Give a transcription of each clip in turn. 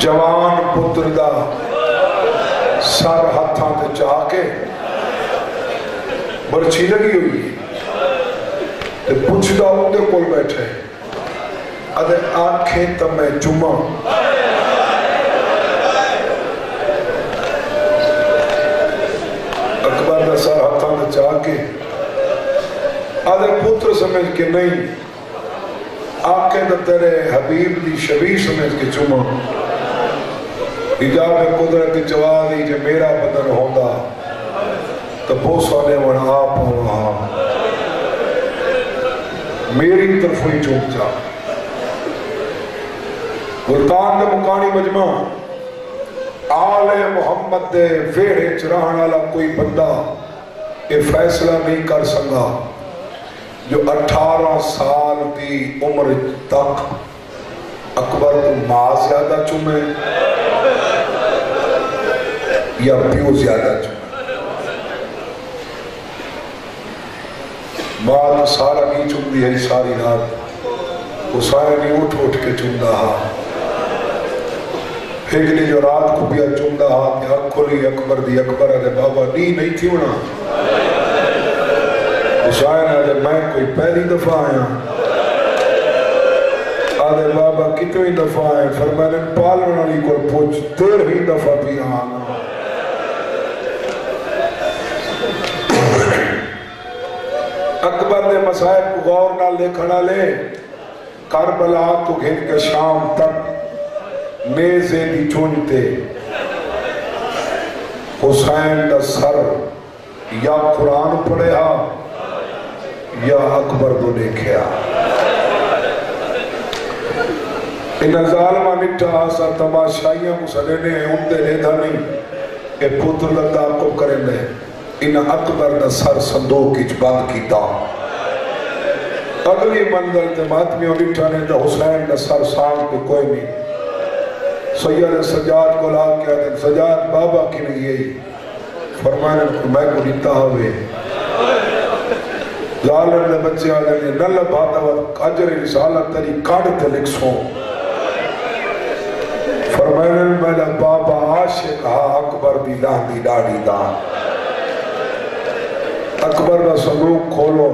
جوان پتر دا سر ہاتھاں تے چاہ کے برچی لگی ہوئی تے پوچھ دا کول بیٹھے ادھے آنکھیں تمہیں چمہ اکبر دا سر ہاتھاں تے چاہ کے ادھے پتر سمجھ کے نہیں آکے دا تیرے حبیب دی شبیر سمجھ کے چمہ اجاب قدرت جواب دی جو میرا بدن ہوندہ تو بوسا نے وڑا آپ وہاں میری طرف ہوئی چوک جا۔ گلتان دے مکانی مجمع، آل محمد دے ویڑے چراہن والا کوئی بندہ یہ فیصلہ نہیں کر سکا جو اٹھارہ سال دی عمر تک اکبر کو ماں زیادہ چمے یا پیو زیادہ چمے ماں تو سارا نہیں چم دی ہے، ساری رات وہ سارا نہیں اٹھ اٹھ کے چم دا ہاں ایک نے جو رات کو بیا چم دا ہاں کہ اکھولی اکبر دی، اکبر ہے بابا نہیں نہیں تھی ہونا۔ حسین ہے میں کوئی پہلی دفعہ آیا آدھے بابا کتنی دفعہ آئے فرمائنے پالن والی کو پوچھ تیر ہی دفعہ بھی آنا اکبر نے مسائب کو غور نہ لے کھڑا لے کربلا تو گھن کے شام تک نیزے دی چونتے حسین دا سر یا قرآن پڑھے ہاں یا اکبر کو دیکھیا ان ظالمہ نٹھا آسا تماشائیاں مسلنے ہیں ان دے لیدھا نہیں کہ پتر لگا کو کریں دے ان اکبر دا سر صندوق کی بند کیتا اگلی منزل تے ماتمیوں نٹھا نے دا حسین دا سر سان پہ کوئی نہیں سید سجاد کو لا کیا دیں سجاد بابا کی نہیں لیے فرمانے کو میں کو نیتا ہوئے ظالم نے بچے آنے نے نل بھاتا وقت قجر رسالت تری کاڑ تے لکھ سو فرمائنے میں بابا عاشق ہا اکبر دی لاہ دی ڈاڑی دا۔ اکبر دا صندوق کھولو۔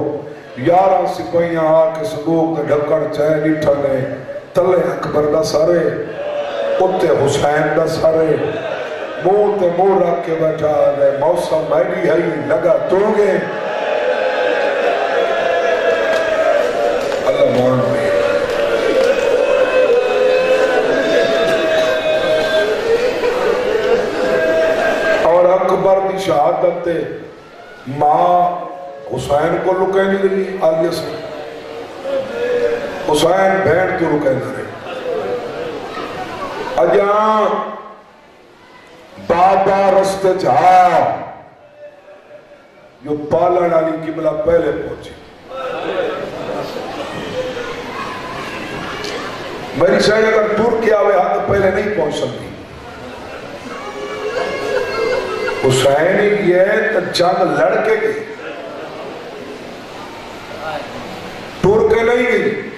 یارہ سپہیاں آ کے صندوق دے ڈھکڑ چاہے نہیں ٹھلے۔ تلے اکبر دا سارے اتے حسین دا سارے منہ تے منہ رکھ کے بیٹھا ہے موسم میری ہے، لگا تو گے شہادت تے ماں حسین کو لکے نہیں دلی آلیہ سے۔ حسین بہن تو لکے نہ رہے اجاں بابا رستے جہاں جو پالن علی قبلہ پہلے پہنچی۔ میری شاید اگر ٹور کیا ہوئے ہاتھ پہلے نہیں پہنچ سکتی۔ حسین ہی یہ تو جنگ لڑ کے گئی۔ ٹور کے نہیں گئی،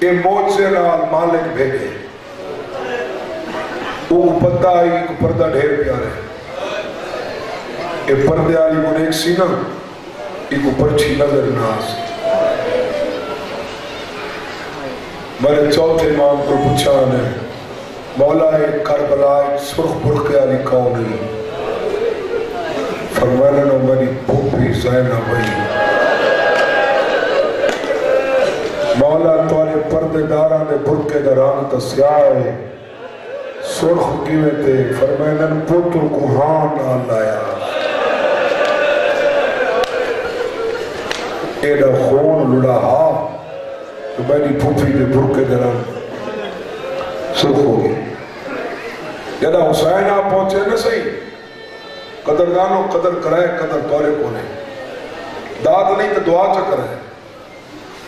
یہ موج سے نال مالک بھیجے۔ وہ پتہ آئی ایک پردہ ڈھیر پیارے یہ پردے آئی وہ ایک سینہ ایک اوپر چھی نظر ناز۔ میرے چوتھے امام کو پوچھا نے مولا ایک کربلا، ایک سرخ برخے علی کون ہے۔ فرمانا نو میری بھوپی زینہ بھئی مولا توارے پردے دارہ نے برکے دران تسیاہ ہے سرخ کیوے تے فرمائنن پوتر کو ہاں نہ لایا ایڈا خون لڑا ہا تو میری پھوپھی دے برکے دران سرخ ہو گئی جدا حسین آپ پہنچے نہ صحیح قدردانوں قدر کرائے قدر دورے کونے داد نہیں تو دعا چکر ہے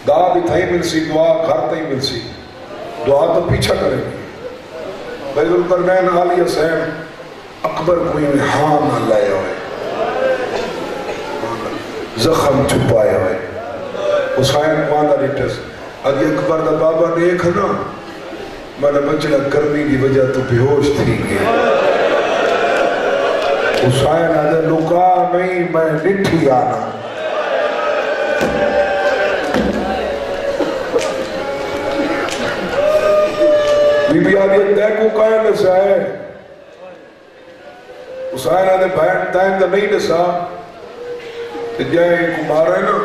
داد ہی تھئی مل سی دعا گھر تھئی مل سی دعا تو پیچھا کریں گی بیت القرنین علی حسین، اکبر کوئی میں ہاں نہ لائے ہوئے زخم چھپائے ہوئے حسین مانا ریٹس ادھی اکبر دا بابا نے ایک نا میرا بچڑا گرمی کی وجہ تو بے ہوش تھی گئے۔ حسین آدھے لکا نہیں، میں نٹھی آنا۔ بی بی آدھے تے کو کہے نسا ہے حسین آدھے بہن تائم تو نہیں نسا جائے کو مارے نا،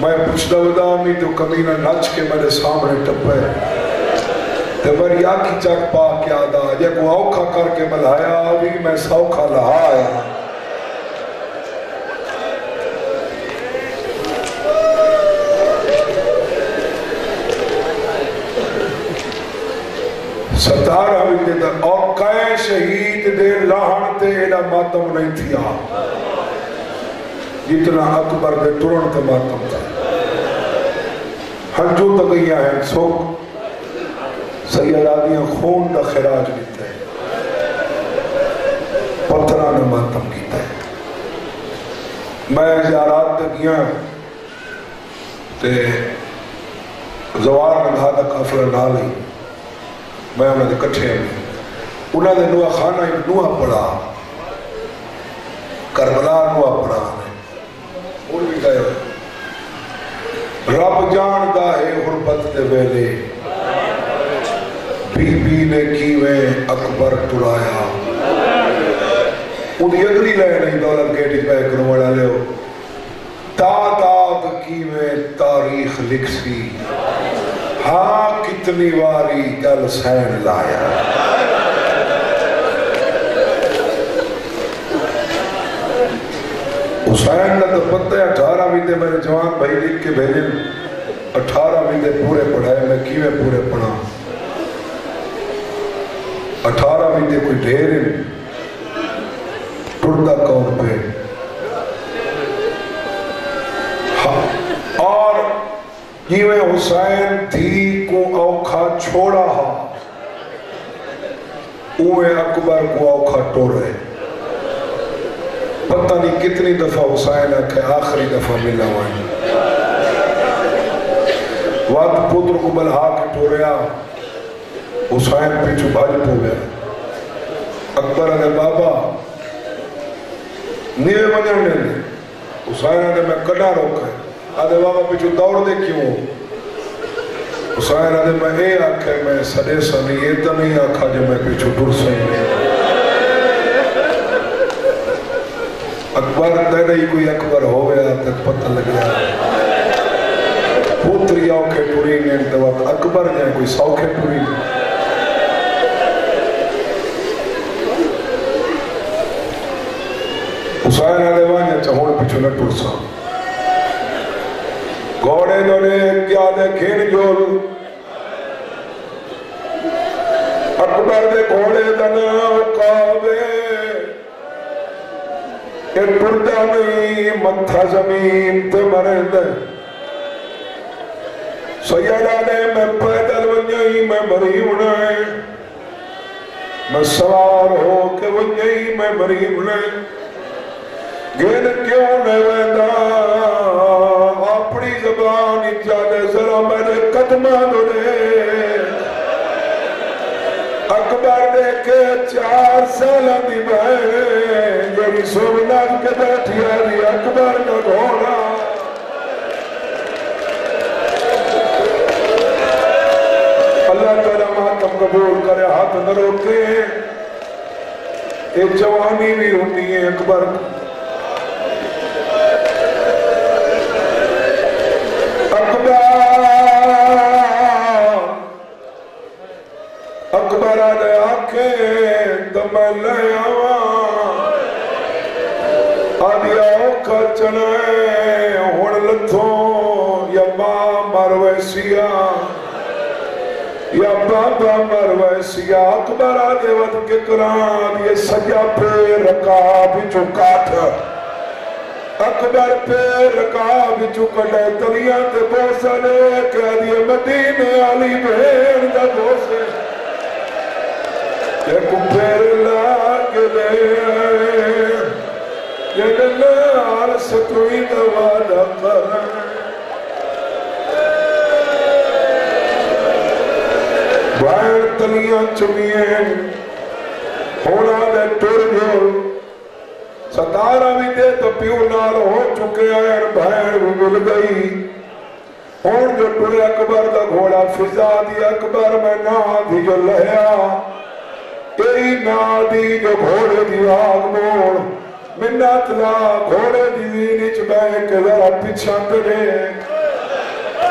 میں پوچھتا ہوتا ہمی تو کمینہ نچ کے میرے سامنے ٹپے۔ تے میری آنکھی چک پا کیا دا جے کو اوکھا کر کے ملایا بھی میں سوکھا ستارہ بھی دے اور کئے شہید دے لہن تے ایڈا ماتم نہیں تھیا۔ جتنا اکبر دے ترن تے ماتم تھا۔ ہنجو تگیاں ہیں سوک سید آدیاں خون دا خراج لیتا ہے۔ پتھران ماتم کیتا ہے۔ میں زیارات تگیاں تے ہاں زوار نگاہ دا کافر نالی میں انہوں نے کٹھے ہیں انہوں نے نوہ خانہ ایک نوہ پڑھا کربلا نوہ پڑھا ان بھی کہے رب جان دا ہے غربت دے ویلے۔ بی بی نے کیوے اکبر ٹرایا ان اگلی لے نہیں، دولت گیٹی پہ کرو بڑا لے ہو۔ تا تا کیوے تاریخ لکھ سی ہاں کتنی واری گل سین لایا۔ حسین نے تو پتہ ہے، اٹھارہ بھی میرے جوان بھائی لکھ کے بھیجن، اٹھارہ بھی پورے پڑھائے، میں کیویں پورے پڑھا اٹھارہ بھی کوئی ڈھیر ٹردہ کون پہ؟ ہاں۔ اور کیویں حسین تھی کو اوکھا چھوڑا ہا اوے اکبر کو اوکھا ٹورے پتہ نہیں کتنی دفعہ حسین ہے آخری دفعہ ملا ہوئے وقت پتر کو بلہا کے ٹوریا۔ حسین پیچھو بھاج پو گیا۔ اکبر نے بابا نیوے منجر نے حسین نے میں کڑا روکا ہے آدھے بابا پیچھو دوڑ دے کیوں حسین آدھے میں اے آکھے میں سڑے سنی یہ تو نہیں آکھا جو میں پیچھو ڈر سنی اکبر دے نہیں کوئی اکبر ہو گیا تک پتہ لگ گیا پوتری آوکھے پوری نہیں تو وقت اکبر جائے کوئی سوکھے پوری نہیں حسین آدھے وہاں چہوڑ پیچھو نہ گوڑے دے کھین جول اکبر دے گھوڑے دنا ٹردہ نہیں متھا زمین تے مرد سیدہ نے میں پیدل ونجائی میں مری اڑائے میں سوار ہو کے ونجائی میں مری اڑائے گین کیوں نے ویدہ اپنی زبان اچھانے ذرا میں نے قدمہ دوڑے اکبر نے کے چار سالہ دی بہن یعنی جبی سومنان کے بیٹھی آئی یعنی اکبر کا گھوڑا۔ اللہ تعالیٰ ماتم قبول کرے، ہاتھ نہ روکے۔ ایک جوانی بھی ہوتی ہے اکبر اکبر۔ آنکھیں دم لتھوں، یا ماں مرویسیا یا بابا مرویسیا اکبر آدھے کے قرآن یہ سجا پہ رکاب جو اکبر پہ رکاب تے بوسا نے کہہ دیئے مدینے علی بہن دا بوسے۔ کہ کپھر لاگ لے یہ نال ستوئی دوالا تلیاں چمیاں ہونا دے ٹر جو ستارہ بھی دے تو پیو نال ہو چکے ہیں بھین بھی مل گئی ہون جو ٹر اکبر دا گھوڑا فضا دی اکبر میں نا دی جو لہیا ایری نا دی جو گھوڑے دی آگ موڑ منت لا گھوڑے دی نیچ بے کے ذرا پیچھا کرے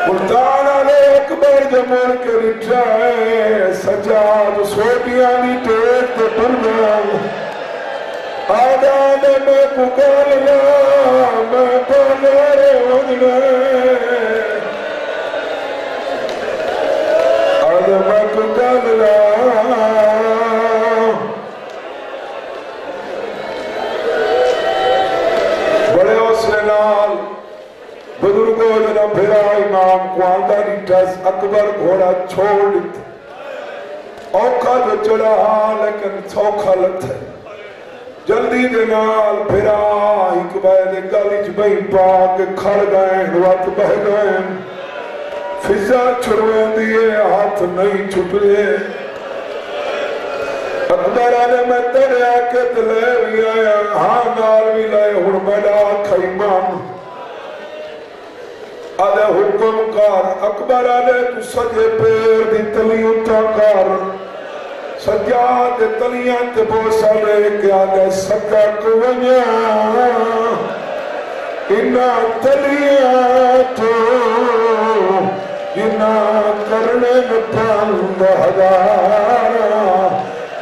ملتان علی اکبر جو مر کے رٹھائے سجاد سوٹیاں دی ٹیٹ تے پر گیا آدھا دے میں پکالنا میں پانے ہونے آدھا امام کو اکبر گھوڑا چھوڑ لیتے اوکھا جو چڑھا لیکن سوکھا لت ہے۔ جلدی دے نال پھرا، ایک بائے گالی چبئی پاک کھڑ گئے وقت بہ گئے۔ فضا چھڑویں دیئے ہاتھ نہیں چھپے۔ اکبر آنے میں تیرے آکے دلے بھی آیا ہاں نال بھی لائے، ہن میڈا خیمام آدھے حکم کار، اکبر آنے تو سجے پیر دی تلی اٹھا کار۔ سجاد تلیاں تے بوسا لے کے آدھے سکا کوئنیا انہ تلیاں تو انہ کرنے پاند ہزارا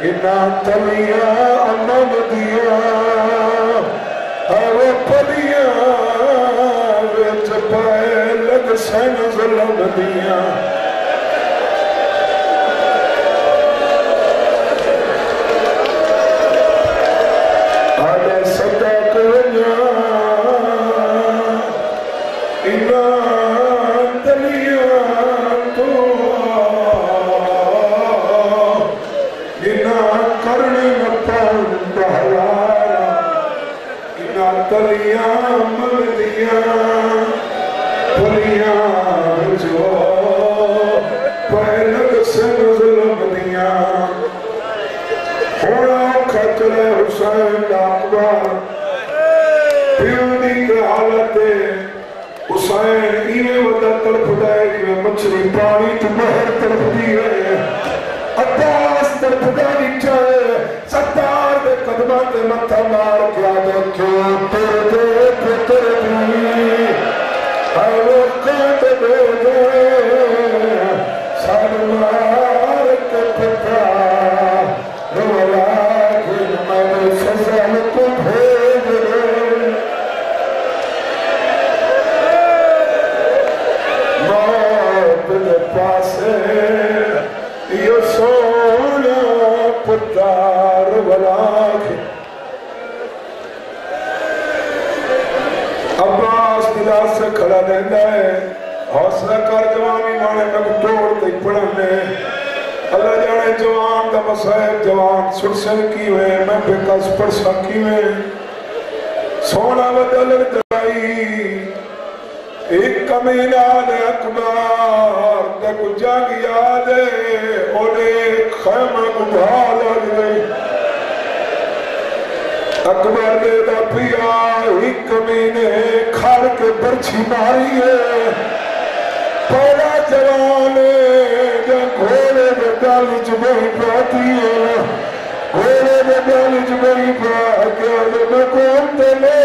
انہ تلیاں امم دیا لگ سین ظلم دیا اکبر دے دا پیا ایک کمینے کھڑ کے برچھی ماری ہے پولا جوانے جن گھوڑے دے ڈالی جبہی پاتی ہے گھوڑے دے ڈالی جبہی پاتی ہے میں کون تے لے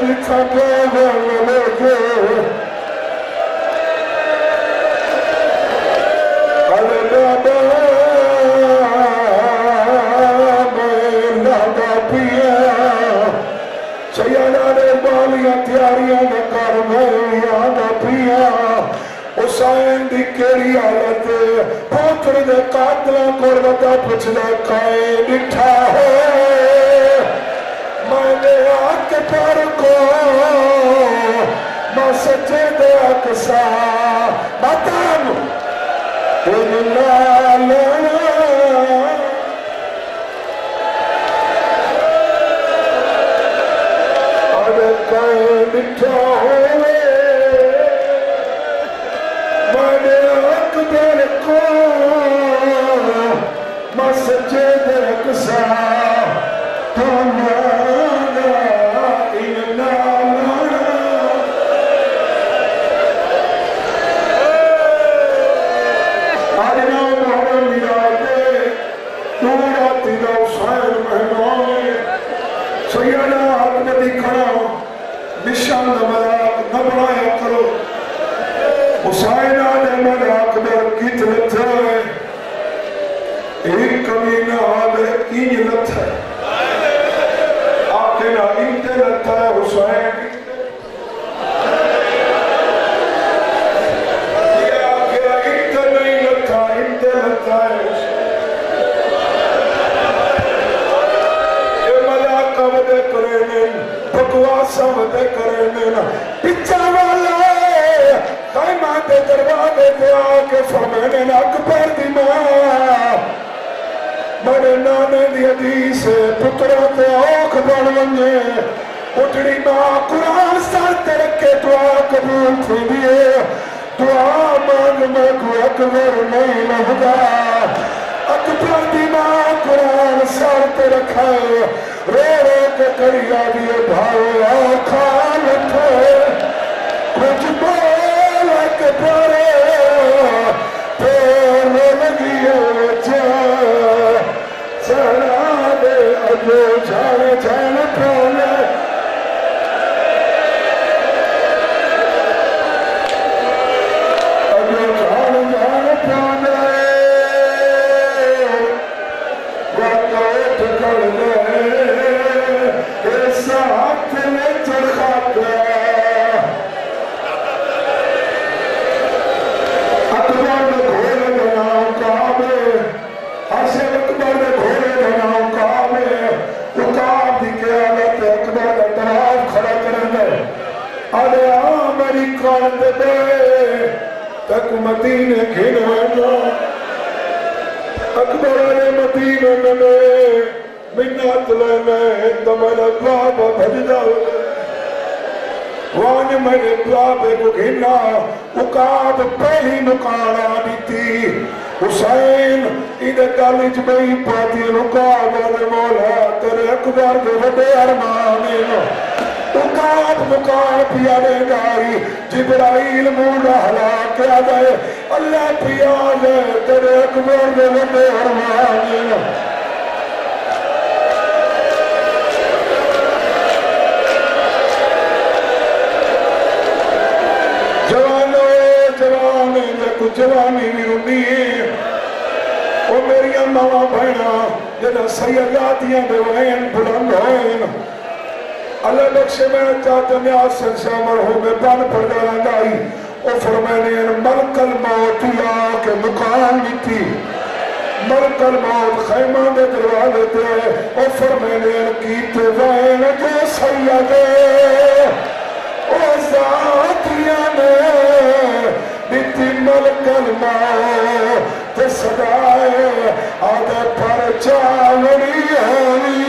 جتھا حسین دی کیڑی حالت پوتر دے قاتلوں کو ودا پچھنا کھائے ڈٹھا ہے میں نے آکھ پر کو میں سچے دے اکسا بتانو اکبر کو آدھے این لت ہے آکے نا انتے لگتا ہے حسین اٹھڑی ماں قرآن ساتھ تے رکھے دعا قبول تھی دیئے دعا مانگ میں کو اکبر نہیں لہدا اکبر دی ماں قرآن ساتھ تے رو رو کے کریا دیئے بھاؤ آنکھا میری کان دے دے تک مدینے گھنوانا اکبر نے مدینے میں منت لینے تمہارا بابا بھجدہ وان میرے بابے کو گھنا اکاب پہلی نکالا دیتی حسین ادھے کالج میں پاتی نکاب والے مولا تیرے اکبر کے وڈے ارمانے اکاب نکال پیارے گائی جبرائیل مولا حلا کیا گئے اللہ پیالے تیرے اکبر کے وڈے ارمانے جوانو جوانے جے کچھ جوانی بھی ہونی ہے او میری ماما بہنا جنا سیادیاں دے وین بلند ہوئن اللہ بخشے میں چاہتا نیاز سے شامل ہو میں بان پر ڈالا گائی او فرمائنے یعنی ملک الموت یا کے مقام تھی۔ ملک الموت خیمہ دے دروازے تے او فرمائنے یعنی کیتے وین جو سیادے او ذاتیاں نے بیتی ملک الموت تے صدائے آدھے پر چاوڑی ہوئی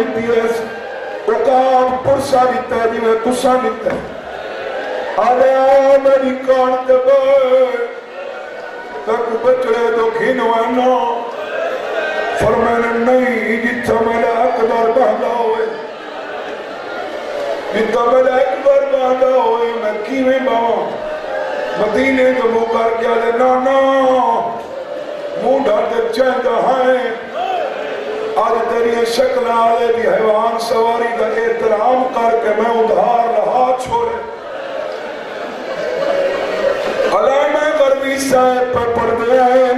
مقام دیتی ہے اقاب پرسا دیتا ہے جنہیں تسا دیتا ہے آلے آ میری کان دبائے تک بچڑے تو کھینوانا فرمائنے نہیں جتا میرا اقدار بہلا ہوئے جتا میرا اقدار بہلا ہوئے میں کیویں باواں مدینے تو مو کر کے آلے نانا منہ ڈھاتے چہندہ ہیں آج تیری شکل آلے دی حیوان سواری کا احترام کر کے میں ادھار رہا چھوڑے۔ علامہ غربی صاحب پر پڑھ ہیں۔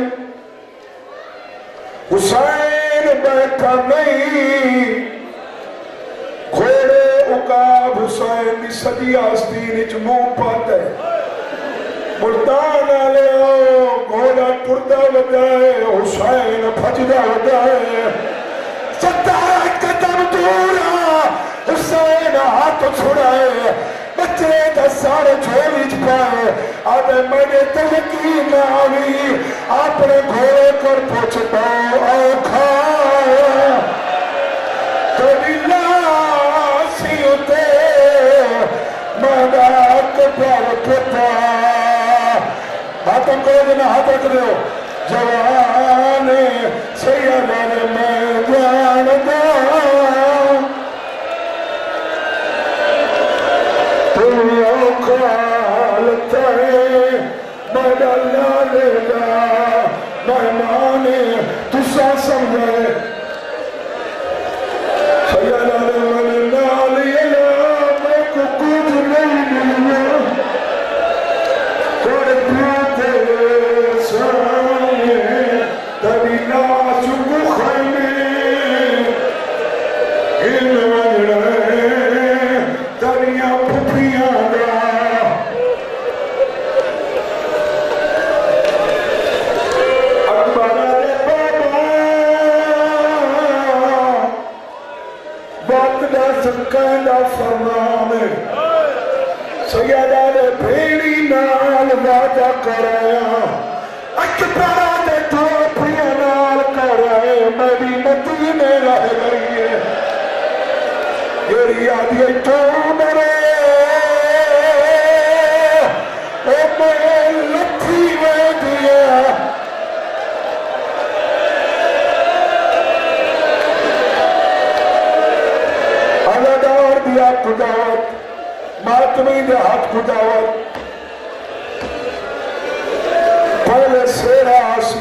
حسین بیٹھا نہیں۔ گھوڑے اکاب حسین دی سجی آستین اچ منہ پاتے ملتان آلے ہو ٹرتا وجائے حسین بھجدا وجائے قدم حسین ہاتھ چھڑائے بچے دا سارے جھولی چھپائے آدھے میں نے تلکی نہ آوی، اپنے گھوڑے کر پوچھتا اوکھا کبھی لاسی ہوتے مادا کبھر پتا ہاتھوں کرو جنہ ہاتھ رکھ دو جوان سیدان میں جان ان قدوت ماتمی دے ہاتھ قدوت پہلے سیرا آسی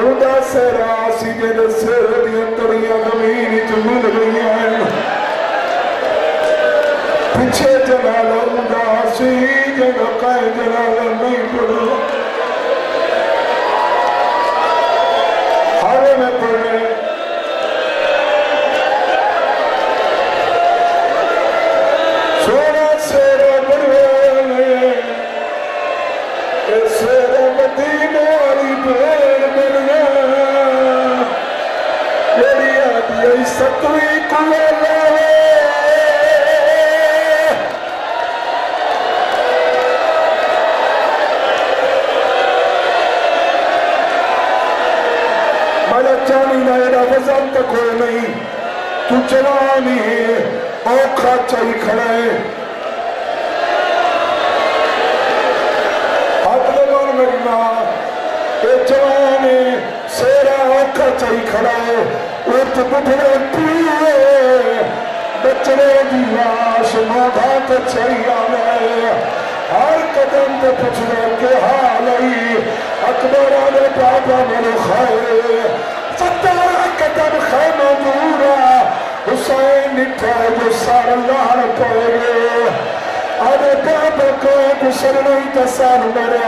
اودا سیرا آسی جنہ سیرا دیا تڑیاں زمین چ مل گئی ہیں پیچھے جلال اودا آسی جنہ کائے جلال نہیں چانی نہ ایڈا تک ہوئے نہیں تو چلانی ہے اوکھا چاہی کھڑا ہے حضرمان میری ماں اے جوانے سیرا اوکھا چاہی کھڑا ہے اوٹ بڑھنے پیئے بچنے دی لاش موڑا تے چاہی آنا ہے ہر قدم تے پچھنے کے حال ہی اکبر آنے بابا میرے خیر ستارہ قدم خیمہ دورا حسین نٹھا جو سارا لار پڑے آنے بابا کو گسر نہیں تسان میرے